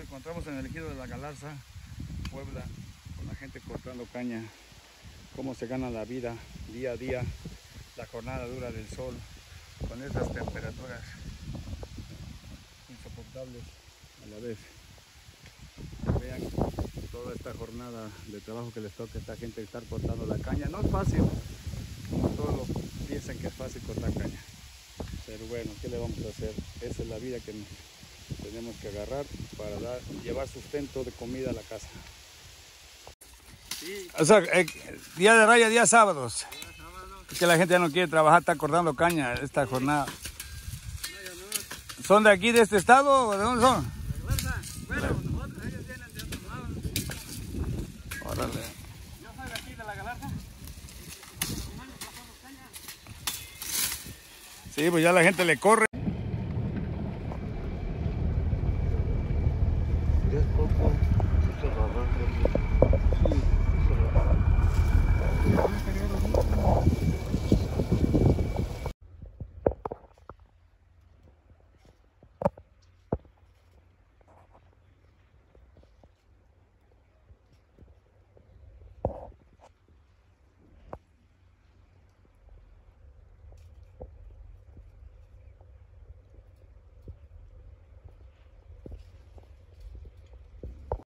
encontramos en el ejido de la Galarza, Puebla, con la gente cortando caña, cómo se gana la vida día a día, la jornada dura del sol, con esas temperaturas insoportables a la vez. Vean toda esta jornada de trabajo que les toca a esta gente estar cortando la caña. No es fácil, como todos piensan que es fácil cortar caña. Pero bueno, ¿qué le vamos a hacer? Esa es la vida que tenemos que agarrar para dar, llevar sustento de comida a la casa. O sea, eh, día de raya, día sábados. Es que la gente ya no quiere trabajar, está cortando caña esta jornada. ¿Son de aquí, de este estado o de dónde son? Bueno, nosotros ellos vienen de otro lado. Órale. Yo soy de aquí, de la galarza. Sí, pues ya la gente le corre. Ya es